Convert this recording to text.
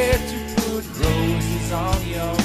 forget to put roses on your